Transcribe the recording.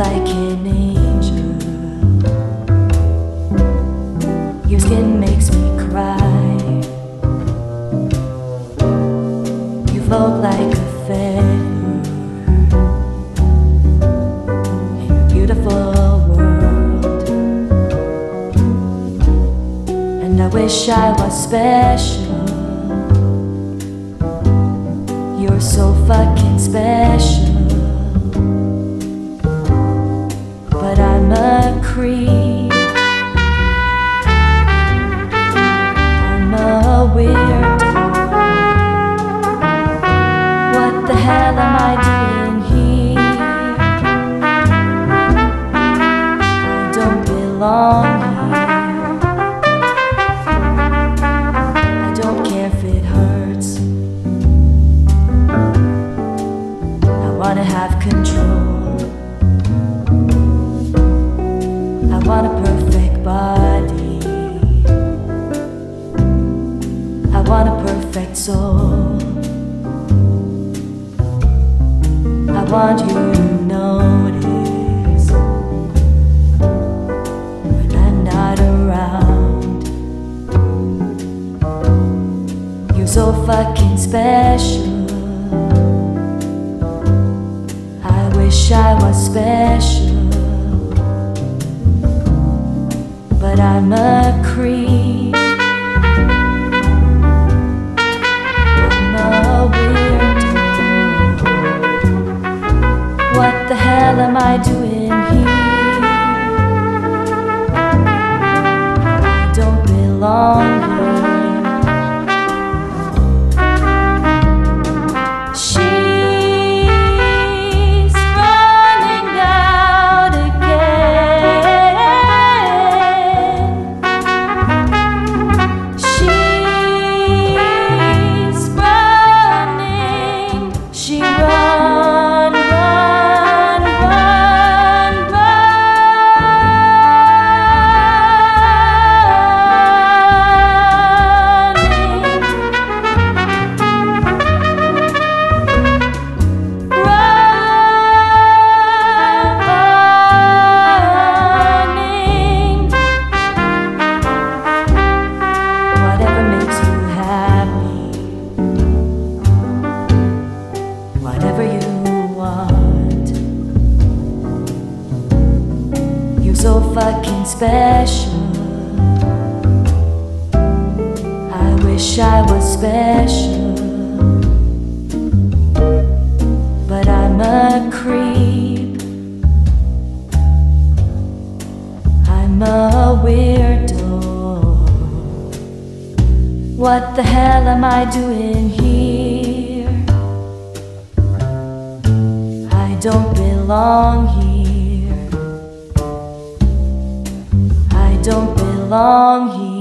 like an angel. Your skin makes me cry. You float like a feather in a beautiful world. And I wish I was special. You're so fucking special. Hell am I doing here? I don't belong here. I don't care if it hurts. I wanna have control. Want you to notice when I'm not around. You're so fucking special. I wish I was special, but I'm a creep. So fucking special. I wish I was special but I'm a creep. I'm a weirdo. What the hell am I doing here? I don't belong here. Don't belong here.